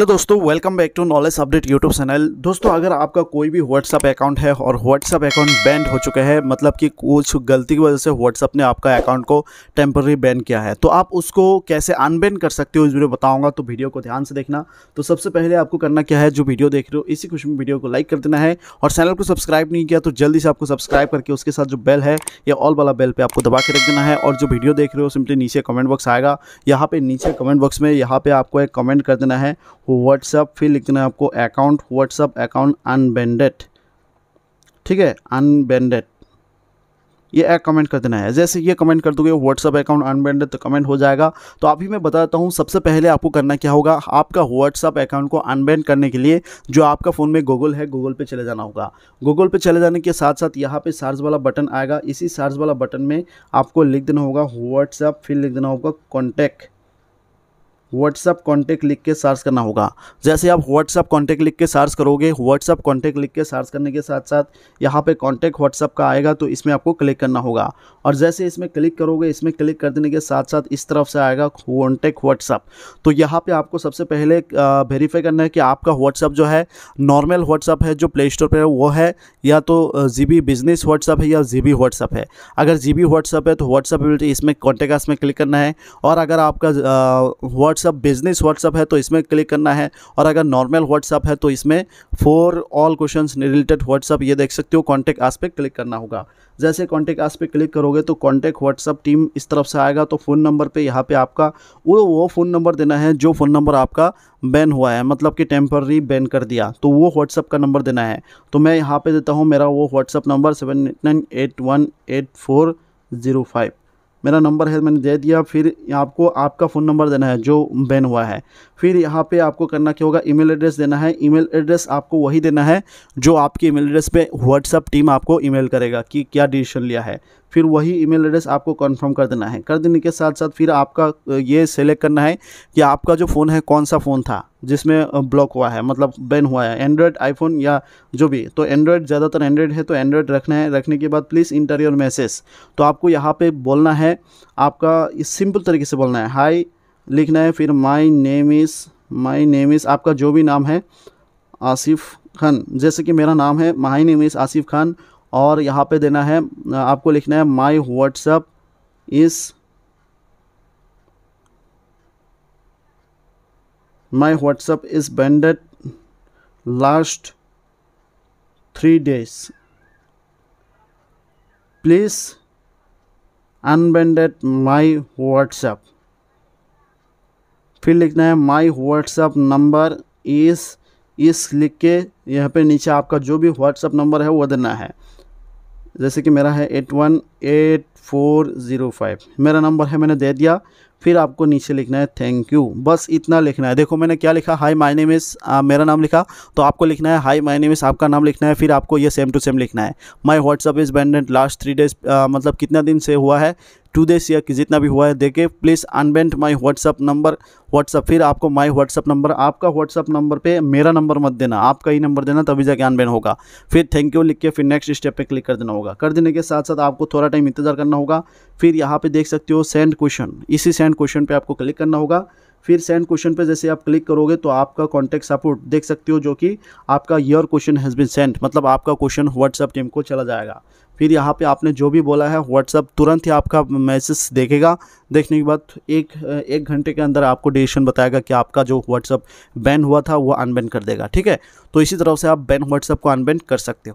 Hello दोस्तों welcome back to knowledge update YouTube channel दोस्तों, अगर आपका कोई भी व्हाट्सअप अकाउंट है और व्हाट्सअप अकाउंट बैंड हो चुका है मतलब कि कुछ गलती की वजह से व्हाट्सअप ने आपका अकाउंट को टेम्पररी बैन किया है तो आप उसको कैसे अनबैन कर सकते हो इस वीडियो बताऊँगा तो वीडियो को ध्यान से देखना। तो सबसे पहले आपको करना क्या है, जो वीडियो देख रहे हो, इसी खुशी में वीडियो को लाइक कर देना है और चैनल को सब्सक्राइब नहीं किया तो जल्दी से आपको सब्सक्राइब करके उसके साथ जो बेल है, या ऑल वाला बेल पर आपको दबा के रख देना है और जो वीडियो देख रहे हो सिंपली नीचे कमेंट बॉक्स आएगा। यहाँ पे नीचे कमेंट बॉक्स में यहाँ पे आपको एक कमेंट कर देना है व्हाट्सअप फिर लिख देना है आपको अकाउंट व्हाट्सअप अकाउंट अनबेंडेड ठीक है? अनबेंडेड ये एक कमेंट कर देना है। जैसे ये कमेंट कर दोगे व्हाट्सअप अकाउंट अनबेंडेड तो कमेंट हो जाएगा। तो अभी मैं बताता हूँ, सबसे पहले आपको करना क्या होगा? आपका व्हाट्सअप अकाउंट को अनबेंड करने के लिए जो आपका फ़ोन में गूगल है गूगल पे चले जाना होगा। गूगल पे चले जाने के साथ साथ यहाँ पे सर्च वाला बटन आएगा। इसी सर्च वाला बटन में आपको लिख देना होगा व्हाट्सअप फिर लिख देना होगा कॉन्टैक्ट व्हाट्सअप कॉन्टैक्ट लिख के सर्च करना होगा। जैसे आप व्हाट्सअप कॉन्टैक्ट लिख के सर्च करोगे व्हाट्सअप कॉन्टैक्ट लिख के सर्च करने के साथ साथ यहाँ पे कॉन्टैक्ट व्हाट्सअप का आएगा तो इसमें आपको क्लिक करना होगा। और जैसे इसमें क्लिक करोगे, इसमें क्लिक कर देने के साथ साथ इस तरफ़ से आएगा कॉन्टैक्ट व्हाट्सअप तो यहाँ पर आपको सबसे पहले वेरीफाई करना है कि आपका व्हाट्सअप जो है नॉर्मल व्हाट्सअप है, जो प्ले स्टोर पर है, वो है, या तो जीबी बिज़नेस व्हाट्सअप है या जी व्हाट्सअप है। अगर जी व्हाट्सअप है तो व्हाट्सअप इसमें कॉन्टैक्ट में क्लिक करना है। और अगर आपका व्हाट्सअप व्हाट्सअप बिज़नेस व्हाट्सअप है तो इसमें क्लिक करना है। और अगर नॉर्मल व्हाट्सअप है तो इसमें for all question related WhatsApp ये देख सकते हो कॉन्टैक्ट आस पे क्लिक करना होगा। जैसे कॉन्टैक्ट आस पे क्लिक करोगे तो कॉन्टैक्ट व्हाट्सअप टीम इस तरफ़ से आएगा तो फ़ोन नंबर पर यहाँ पे आपका, वो वो फ़ोन नंबर देना है, जो फ़ोन नंबर आपका बैन हुआ है मतलब कि टेम्पररी बैन कर दिया तो वो व्हाट्सअप का नंबर देना है। तो मैं यहाँ पे देता हूँ, मेरा वो WhatsApp number seven nine eight one eight four zero five मेरा नंबर है, मैंने दे दिया, फिर आपको, आपका फ़ोन नंबर देना है, जो बैन हुआ है। फिर यहाँ पे आपको करना क्या होगा, ईमेल एड्रेस देना है, ईमेल एड्रेस आपको वही देना है, जो आपकी ईमेल एड्रेस पे व्हाट्सअप टीम आपको ईमेल करेगा कि क्या डिसीशन लिया है। फिर वही ईमेल एड्रेस आपको कंफर्म कर देना है। कर देने के साथ साथ फिर आपका ये सेलेक्ट करना है कि आपका जो फ़ोन है कौन सा फ़ोन था, जिसमें ब्लॉक हुआ है मतलब बैन हुआ है एंड्रॉयड आईफोन या जो भी। तो एंड्रॉयड ज़्यादातर एंड्रॉयड है तो एंड्रॉयड रखना है। रखने के बाद प्लीज़ इंटर योर मैसेज तो आपको यहाँ पे बोलना है, आपका इस सिंपल तरीके से बोलना है। हाई लिखना है, फिर my name is my name is आपका जो भी नाम है, आसिफ खान। जैसे कि मेरा नाम है my name is Asif Khan और यहाँ पे देना है, आपको लिखना है माई व्हाट्सअप इस my whatsapp is banded last three days please unbanded my whatsapp. फिर लिखना है माई व्हाट्सअप नंबर इस इस लिख के यहाँ पे नीचे आपका जो भी व्हाट्सअप नंबर है वो देना है। जैसे कि मेरा है eight one eight four zero five. मेरा नंबर है, मैंने दे दिया। फिर आपको नीचे लिखना है थैंक यू बस इतना लिखना है। देखो, मैंने क्या लिखा? हाई माई नेम इस मेरा नाम लिखा। तो आपको लिखना है हाई माई नेम इस आपका नाम लिखना है। फिर आपको ये सेम टू सेम लिखना है। My WhatsApp is banded last three days मतलब कितना दिन से हुआ है? टू डेज़ या जितना भी हुआ है, देखे। Please unbanned my WhatsApp number WhatsApp फिर आपको माई व्हाट्सअप नंबर आपका व्हाट्सअप नंबर पे मेरा नंबर मत देना। आपका ही नंबर देना, तभी जाके अनबेन होगा। फिर थैंक यू लिख के फिर नेक्स्ट स्टेप पे क्लिक कर देना होगा। कर देने के साथ साथ आपको थोड़ा टाइम इंतज़ार करना होगा। फिर यहाँ पे देख सकते हो सेंड क्वेश्चन इसी सेंड क्वेश्चन पे आपको क्लिक करना होगा। फिर सेंड क्वेश्चन पे जैसे आप क्लिक करोगे तो आपका कॉन्टैक्ट सपोर्ट देख सकते हो जो कि आपका your question has been send मतलब आपका क्वेश्चन व्हाट्सअप टीम को चला जाएगा। फिर यहाँ पे आपने जो भी बोला है व्हाट्सअप तुरंत ही आपका मैसेज देखेगा। देखने के बाद एक एक घंटे के अंदर आपको डिसीशन बताएगा कि आपका जो व्हाट्सअप बैन हुआ था, वो अनबैन कर देगा। ठीक है? तो इसी तरह से आप बैन व्हाट्सअप को अनबैन कर सकते हो।